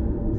you